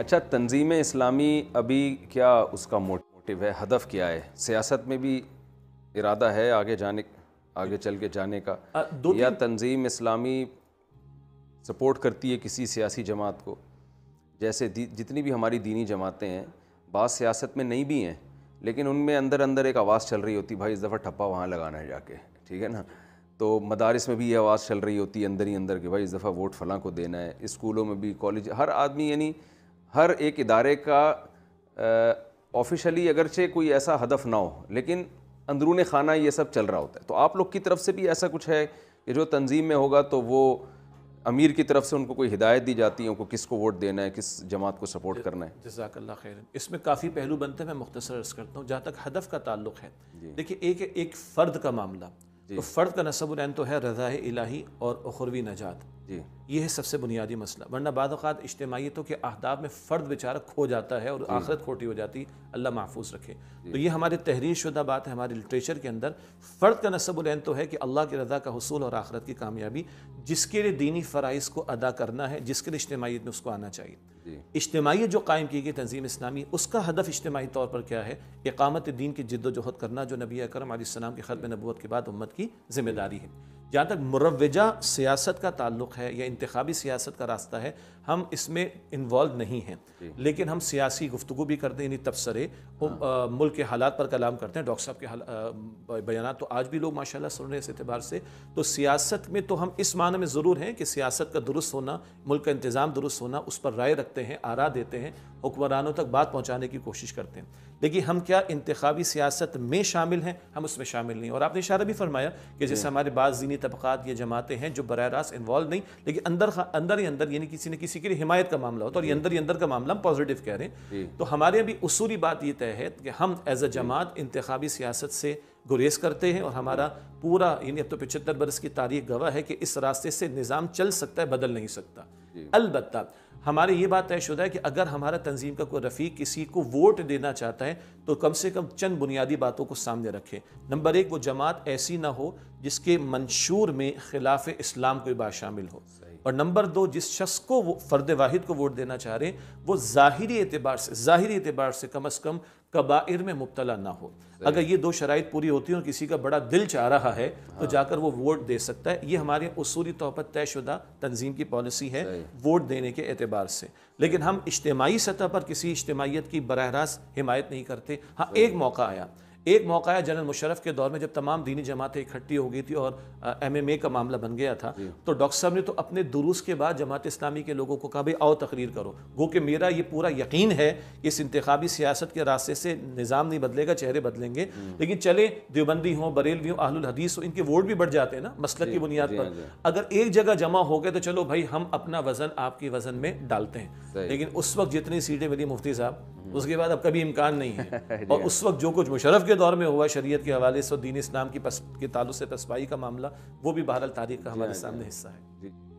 अच्छा तंजीम इस्लामी अभी क्या उसका मोटिव है? हदफ क्या है? सियासत में भी इरादा है आगे जाने आगे चल के जाने का? दो या तंजीम इस्लामी सपोर्ट करती है किसी सियासी जमात को? जैसे जितनी भी हमारी दीनी जमातें हैं बात सियासत में नहीं भी हैं लेकिन उनमें अंदर अंदर एक आवाज़ चल रही होती भाई इस दफ़ा ठप्पा वहाँ लगाना है जाके। ठीक है ना? तो मदारस में भी ये आवाज़ चल रही होती है अंदर ही अंदर कि भाई इस दफ़ा वोट फलां को देना है। स्कूलों में भी कॉलेज हर आदमी यानी हर एक इदारे का ऑफिशली अगरचे कोई ऐसा हदफ ना हो लेकिन अंदरून खाना ये सब चल रहा होता है। तो आप लोग की तरफ़ से भी ऐसा कुछ है कि जो तंजीम में होगा तो वो अमीर की तरफ़ से उनको कोई हिदायत दी जाती है उनको किसको वोट देना है किस जमात को सपोर्ट करना है? जजाकल्ला खैर इसमें काफ़ी पहलू बनते हैं मैं मुख्तसर अर्ज़ करता हूँ। जहाँ तक हदफ का ताल्लुक है देखिए एक एक फ़र्द का मामला। तो फ़र्द का नसबुलैन तो है रज़ा इलाही और उखरवी नजात। जी। ये है सबसे बुनियादी मसला। वरना बाद अवत इज्तमाहीतों के अहदाब में फ़र्द बेचारा खो जाता है और आखिरत खोटी हो जाती है अल्लाह महफूज रखे। तो ये हमारे तहरीर शुदा बात है हमारे लिटरेचर के अंदर। फ़र्द का नसबुलैन तो है कि अल्लाह की रज़ा का हसूल और आखिरत की कामयाबी जिसके लिए दीनी फ़राइज़ को अदा करना है जिसके लिए इज्तमाहीत में उसको आना चाहिए। इज्तमाहीत जो कायम की गई तंजीम इस्लामी उसका हदफ इज्तमाही तौर पर क्या है? इकामत दीन की जिद्दोजहद करना जो नबी अकरम अलैहिस्सलाम के ख़त्म नबूत के बाद उम्मत की ज़िम्मेदारी है। जहाँ तक मुरवजा सियासत का ताल्लुक है या इंतबी सियासत का रास्ता है हम इसमें इन्वॉल्व नहीं हैं। लेकिन हम सियासी गुफ्तु भी करते हैं यानी तबसरे हाँ। मुल्क के हालात पर कलाम करते हैं। डॉक्टर साहब के बयान तो आज भी लोग माशाल्लाह सुन रहे हैं इस एतबार से। तो सियासत में तो हम इस माने में ज़रूर हैं कि सियासत का दुरुस्त होना मुल्क का इंतज़ाम दुरुस्त होना उस पर राय रखते हैं आरा देते हैं हुक्मरानों तक बात पहुँचाने की कोशिश करते हैं। लेकिन हम क्या इंतबी सियासत में शामिल हैं? हम उसमें शामिल नहीं और आपने इशारा भी फरमाया कि जैसे हमारे बाद तबक़ात ये जमातें हैं जो बर रास्त इन्वॉल्व नहीं लेकिन अंदर अंदर ही अंदर यानी किसी न किसी के लिए हिमायत का मामला होता है और ये अंदर ही अंदर का मामला हम पॉजिटिव कह रहे हैं। तो हमारे यहाँ भी उसूली बात ये तय है कि हम एज अ जमात इंतबी सियासत से गुरेज करते हैं और हमारा पूरा यानी अब तो पिछहत्तर बरस की तारीख गवाह है कि इस रास्ते से निज़ाम चल सकता है बदल नहीं सकता। अलबत्ता हमारी ये बात तयशुदा है कि अगर हमारा तंजीम का कोई रफ़ीक किसी को वोट देना चाहता है तो कम से कम चंद बुनियादी बातों को सामने रखे। नंबर एक, वो जमात ऐसी ना हो जिसके मंशूर में खिलाफ इस्लाम कोई बात शामिल हो। और नंबर दो जिस शख्स को वो फ़र्द वाहिद को वोट देना चाह रहे हैं वो ज़ाहिरी एतबार से ज़ाहिरी एतबार से कम अज़ कम कबाइर में मुबतला ना हो। अगर ये दो शराइ पूरी होती हैं और किसी का बड़ा दिल चाह रहा है हाँ। तो जाकर वो वोट दे सकता है। ये हमारे उसूली तौर पर तयशुदा तंजीम की पॉलिसी है वोट देने के एतबार से। लेकिन हम इज्तमाही सतह पर किसी इज्तमाहीत की बरह रास्त हिमायत नहीं करते। हाँ एक मौका आया। एक मौका है जनरल मुशरफ के दौर में जब तमाम दीनी जमातें इकट्ठी हो गई थी और एम एम ए का मामला बन गया था। तो डॉक्टर साहब ने तो अपने दुरुस के बाद जमात इस्लामी के लोगों को कहा भाई आओ तकरीर करो। गो कि मेरा ये पूरा यकीन है कि इस इंतबी सियासत के रास्ते से निज़ाम नहीं बदलेगा चेहरे बदलेंगे। लेकिन चले देवबंदी हों बरेलवी हों आहलुल हदीस हो इनके वोट भी बढ़ जाते हैं ना मसल की बुनियाद पर। अगर एक जगह जमा हो गए तो चलो भाई हम अपना वज़न आपके वज़न में डालते हैं। लेकिन उस वक्त जितनी सीटें मिली मुफ्ती साहब उसके बाद अब कभी इम्कान नहीं है। और उस वक्त जो कुछ मुशरफ के दौर में हुआ शरीयत के हवाले से दीन इस्लाम की पस, के तालु से पसपाई का मामला वो भी बहरहाल तारीख का हमारे सामने हिस्सा है।